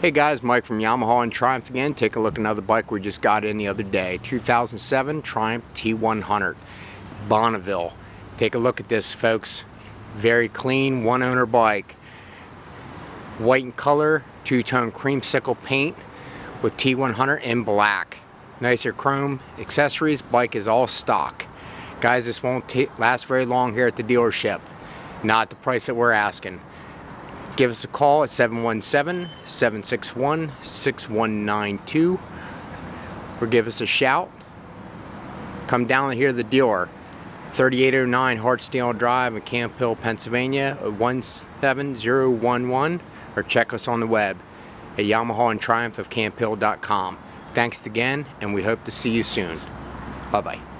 Hey guys, Mike from Yamaha and Triumph again. Take a look at another bike we just got in the other day. 2007 Triumph T100 Bonneville. Take a look at this folks. Very clean, one owner bike. White in color, two-tone creamsicle paint with T100 in black. Nicer chrome accessories, bike is all stock. Guys, this won't last very long here at the dealership. Not the price that we're asking give us a call at 717-761-6192 or give us a shout. Come down and hear the dealer. 3809 Hartzdale Drive in Camp Hill, Pennsylvania 17011 or check us on the web at Yamaha and Triumph of Camp Hill.com. Thanks again and we hope to see you soon. Bye bye.